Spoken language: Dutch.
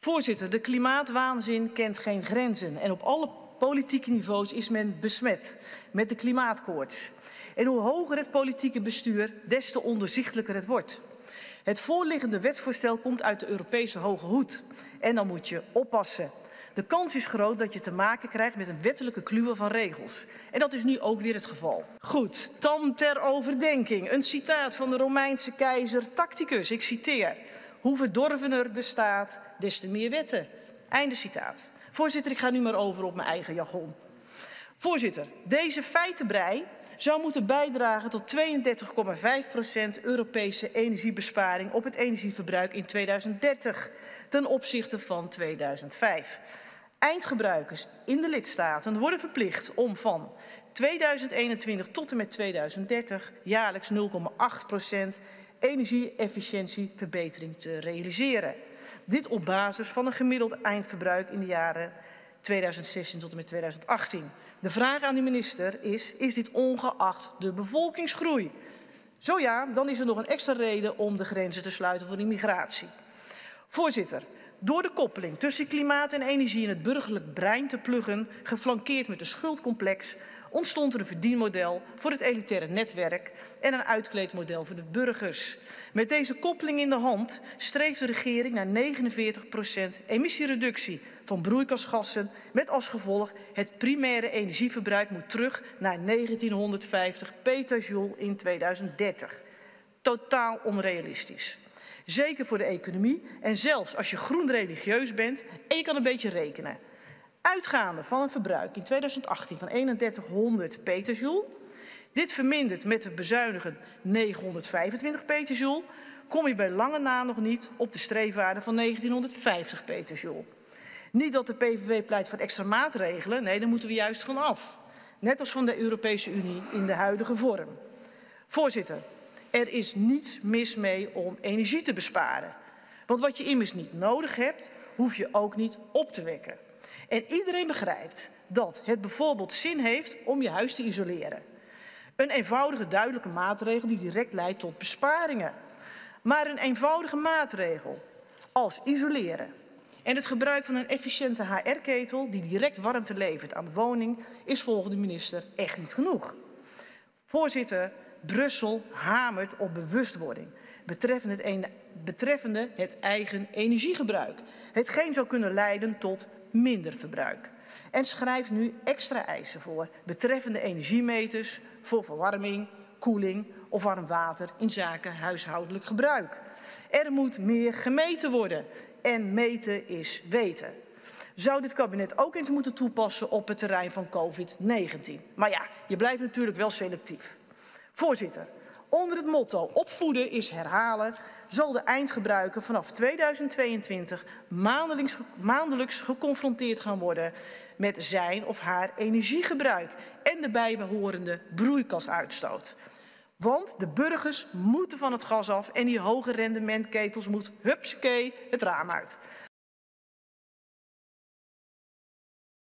Voorzitter, de klimaatwaanzin kent geen grenzen en op alle politieke niveaus is men besmet met de klimaatkoorts. En hoe hoger het politieke bestuur, des te onderzichtelijker het wordt. Het voorliggende wetsvoorstel komt uit de Europese Hoge Hoed. En dan moet je oppassen. De kans is groot dat je te maken krijgt met een wettelijke kluwen van regels. En dat is nu ook weer het geval. Goed, dan ter overdenking. Een citaat van de Romeinse keizer Tacticus. Ik citeer. Hoe verdorvener de staat, des te meer wetten. Einde citaat. Voorzitter, ik ga nu maar over op mijn eigen jargon. Voorzitter, deze feitenbrei zou moeten bijdragen tot 32,5% Europese energiebesparing op het energieverbruik in 2030 ten opzichte van 2005. Eindgebruikers in de lidstaten worden verplicht om van 2021 tot en met 2030 jaarlijks 0,8 energieefficiëntieverbetering te realiseren. Dit op basis van een gemiddeld eindverbruik in de jaren 2016 tot en met 2018. De vraag aan de minister is, is dit ongeacht de bevolkingsgroei? Zo ja, dan is er nog een extra reden om de grenzen te sluiten voor immigratie. Voorzitter, door de koppeling tussen klimaat en energie in het burgerlijk brein te pluggen, geflankeerd met een schuldcomplex, ontstond er een verdienmodel voor het elitaire netwerk en een uitkleedmodel voor de burgers. Met deze koppeling in de hand streeft de regering naar 49% emissiereductie van broeikasgassen met als gevolg het primaire energieverbruik moet terug naar 1950 petajoule in 2030. Totaal onrealistisch. Zeker voor de economie en zelfs als je groen religieus bent en je kan een beetje rekenen. Uitgaande van een verbruik in 2018 van 3100 petajoule, dit vermindert met het bezuinigen 925 petajoule, kom je bij lange na nog niet op de streefwaarde van 1950 petajoule. Niet dat de PVV pleit voor extra maatregelen, nee, daar moeten we juist van af. Net als van de Europese Unie in de huidige vorm. Voorzitter, er is niets mis mee om energie te besparen. Want wat je immers niet nodig hebt, hoef je ook niet op te wekken. En iedereen begrijpt dat het bijvoorbeeld zin heeft om je huis te isoleren. Een eenvoudige, duidelijke maatregel die direct leidt tot besparingen. Maar een eenvoudige maatregel als isoleren en het gebruik van een efficiënte HR-ketel die direct warmte levert aan de woning is volgens de minister echt niet genoeg. Voorzitter, Brussel hamert op bewustwording betreffende het, betreffende het eigen energiegebruik. Hetgeen zou kunnen leiden tot minder verbruik. En schrijft nu extra eisen voor betreffende energiemeters voor verwarming, koeling of warm water in zaken huishoudelijk gebruik. Er moet meer gemeten worden en meten is weten. Zou dit kabinet ook eens moeten toepassen op het terrein van COVID-19? Maar ja, je blijft natuurlijk wel selectief. Voorzitter, onder het motto opvoeden is herhalen zal de eindgebruiker vanaf 2022 maandelijks, maandelijks geconfronteerd gaan worden met zijn of haar energiegebruik en de bijbehorende broeikasuitstoot. Want de burgers moeten van het gas af en die hoge rendementketels moet hupsakee het raam uit.